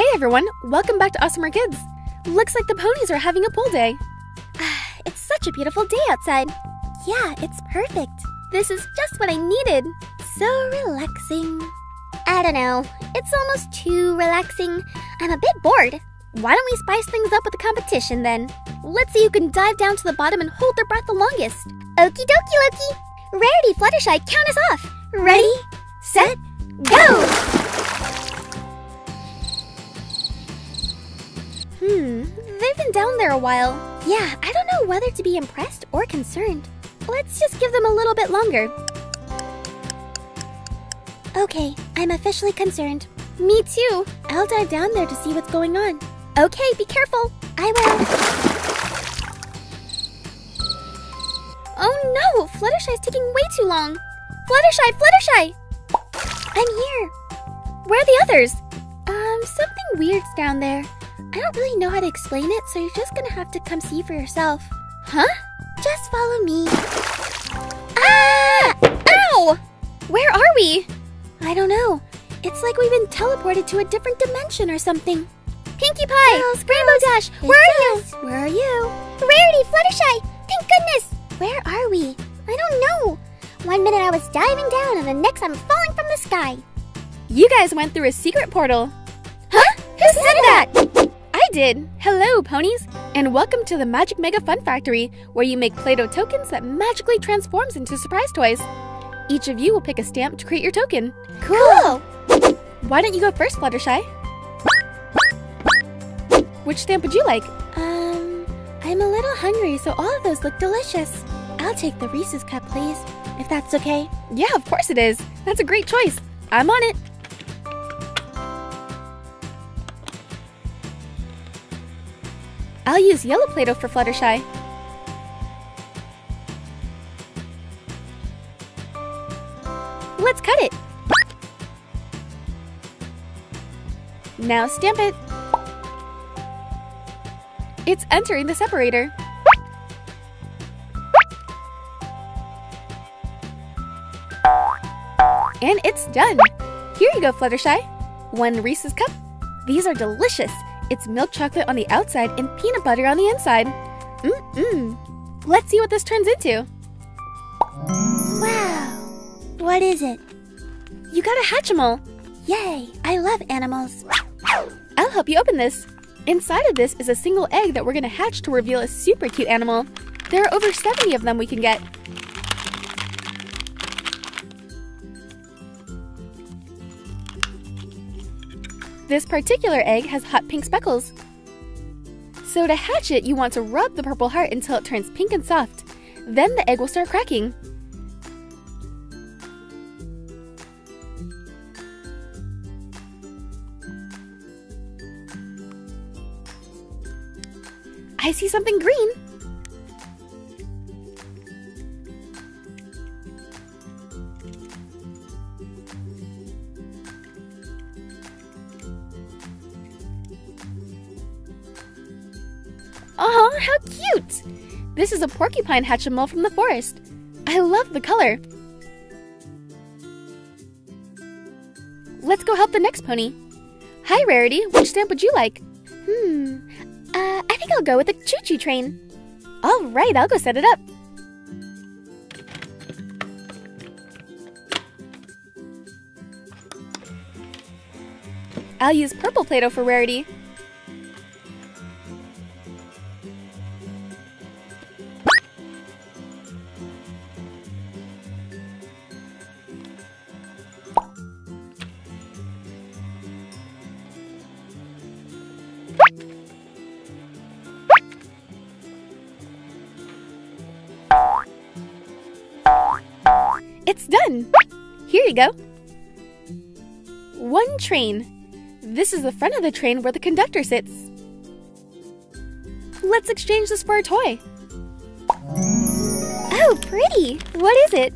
Hey everyone, welcome back to AWESMR Kids. Looks like the ponies are having a pool day. It's such a beautiful day outside. Yeah, it's perfect. This is just what I needed. So relaxing. I don't know. It's almost too relaxing. I'm a bit bored. Why don't we spice things up with a competition then? Let's see who can dive down to the bottom and hold their breath the longest. Okie dokie, Loki. Rarity, Fluttershy, count us off. Ready, set, go! Hmm, they've been down there a while. Yeah, I don't know whether to be impressed or concerned. Let's just give them a little bit longer. Okay, I'm officially concerned. Me too. I'll dive down there to see what's going on. Okay, be careful. I will. Oh no, Fluttershy's taking way too long. Fluttershy, Fluttershy! I'm here. Where are the others? Um, something weird's down there. I don't really know how to explain it, so you're just gonna have to come see for yourself. Huh? Just follow me. Ah! Ow! Where are we? I don't know. It's like we've been teleported to a different dimension or something. Pinkie Pie! Girls, Rainbow Dash! Where are you? Where are you? Rarity! Fluttershy! Thank goodness! Where are we? I don't know. One minute I was diving down, and the next I'm falling from the sky. You guys went through a secret portal. Did. Hello, ponies, and welcome to the Magic Mega Fun Factory, where you make Play-Doh tokens that magically transforms into surprise toys. Each of you will pick a stamp to create your token. Cool! Why don't you go first, Fluttershy? Which stamp would you like? Um, I'm a little hungry, so all of those look delicious. I'll take the Reese's cup, please, if that's okay. Yeah, of course it is. That's a great choice. I'm on it. I'll use yellow Play-Doh for Fluttershy. Let's cut it. Now stamp it. It's entering the separator. And it's done. Here you go, Fluttershy. One Reese's cup. These are delicious. It's milk chocolate on the outside and peanut butter on the inside. Mmm-mmm. Let's see what this turns into. Wow! What is it? You got a Hatchimal. Yay! I love animals. I'll help you open this. Inside of this is a single egg that we're gonna hatch to reveal a super cute animal. There are over 70 of them we can get. This particular egg has hot pink speckles. So to hatch it, you want to rub the purple heart until it turns pink and soft. Then the egg will start cracking. I see something green. Oh, how cute! This is a porcupine hatchimal from the forest. I love the color. Let's go help the next pony. Hi, Rarity. Which stamp would you like? Hmm. Uh, I think I'll go with the choo-choo train. All right, I'll go set it up. I'll use purple Play-Doh for Rarity. Done! Here you go. One train. This is the front of the train where the conductor sits. Let's exchange this for a toy. Oh, pretty! What is it?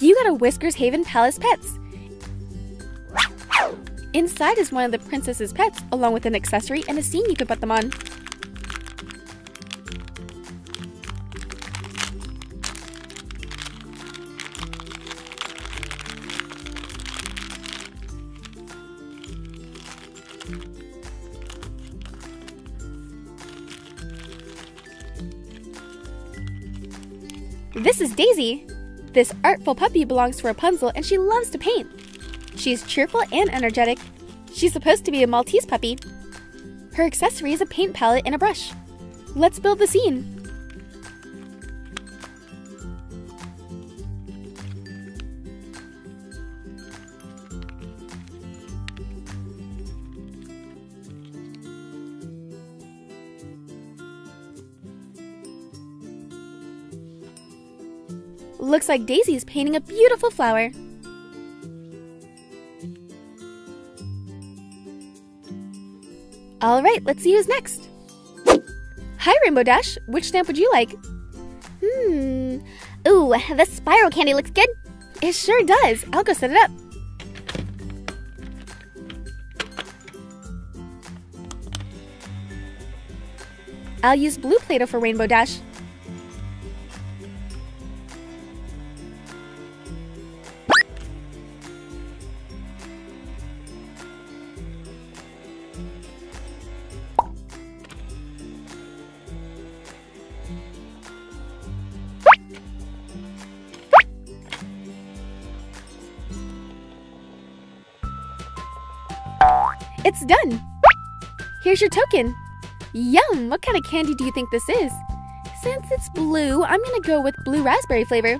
You got a Whiskers Haven Palace Pets. Inside is one of the princess's pets, along with an accessory and a scene you can put them on. This is Daisy. This artful puppy belongs to Rapunzel and she loves to paint. She's cheerful and energetic. She's supposed to be a Maltese puppy. Her accessory is a paint palette and a brush. Let's build the scene. Looks like Daisy's painting a beautiful flower. All right, let's see who's next. Hi, Rainbow Dash. Which stamp would you like? Hmm. Ooh, the spiral candy looks good. It sure does. I'll go set it up. I'll use blue Play-Doh for Rainbow Dash. It's done! Here's your token. Yum! What kind of candy do you think this is? Since it's blue, I'm gonna go with blue raspberry flavor.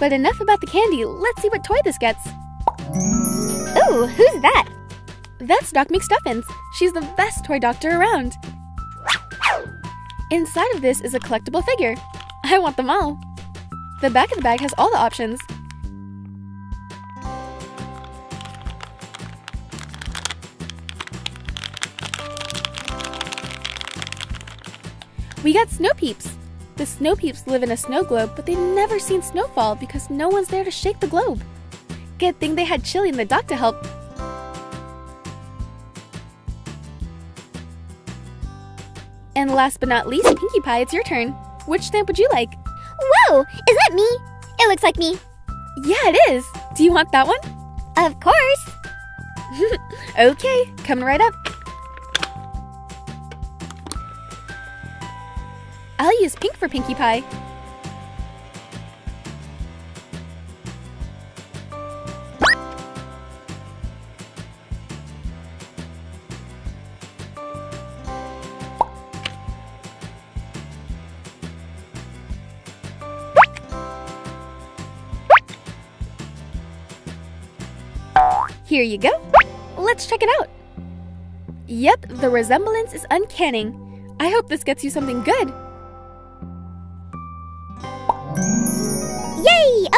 But enough about the candy, let's see what toy this gets. Ooh, who's that? That's Doc McStuffins. She's the best toy doctor around. Inside of this is a collectible figure. I want them all. The back of the bag has all the options. We got snow peeps. The snow peeps live in a snow globe, but they've never seen snowfall because no one's there to shake the globe. Good thing they had Chilly and the doc to help. And last but not least, Pinkie Pie, it's your turn. Which stamp would you like? Whoa, is that me? It looks like me. Yeah, it is. Do you want that one? Of course. okay, coming right up. I'll use pink for Pinkie Pie. Here you go. Let's check it out. Yep, the resemblance is uncanny. I hope this gets you something good.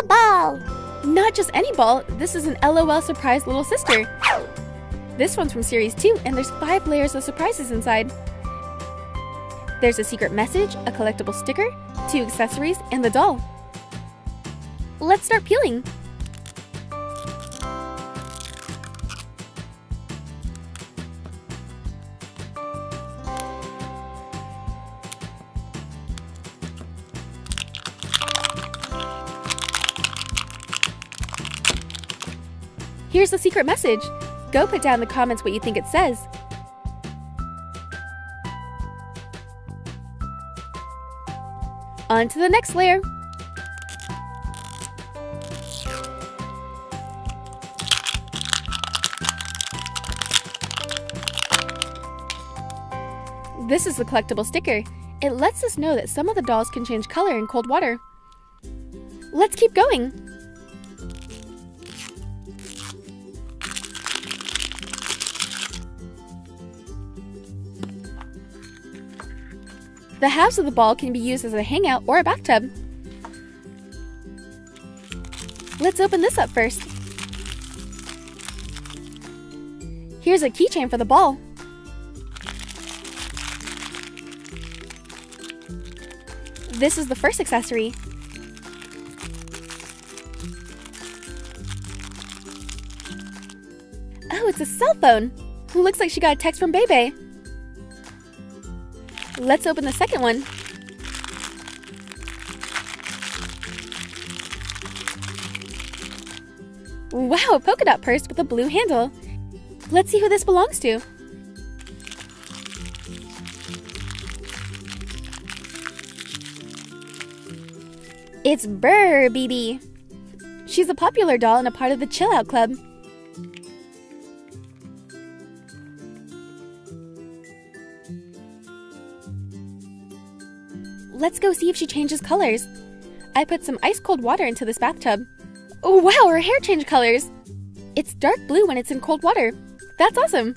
Ball! Not just any ball, this is an LOL Surprise Little Sister. This one's from Series 2, and there's five layers of surprises inside. There's a secret message, a collectible sticker, two accessories, and the doll. Let's start peeling. Here's the secret message. Go put down in the comments what you think it says. On to the next layer. This is the collectible sticker. It lets us know that some of the dolls can change color in cold water. Let's keep going. The halves of the ball can be used as a hangout or a bathtub. Let's open this up first. Here's a keychain for the ball. This is the first accessory. Oh, it's a cell phone. Looks like she got a text from Bebe. Let's open the second one. Wow, a polka dot purse with a blue handle. Let's see who this belongs to. It's Burr BB. She's a popular doll and a part of the Chill Out Club. Let's go see if she changes colors. I put some ice cold water into this bathtub. Oh wow, her hair changed colors! It's dark blue when it's in cold water. That's awesome!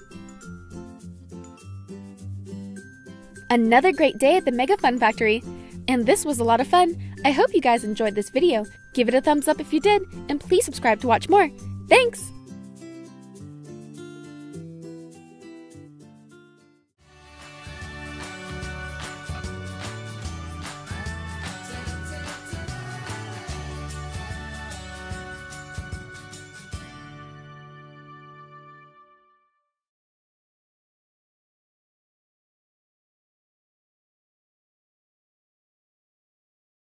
Another great day at the Mega Fun Factory. And this was a lot of fun. I hope you guys enjoyed this video. Give it a thumbs up if you did, and please subscribe to watch more. Thanks!